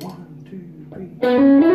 One, two, three.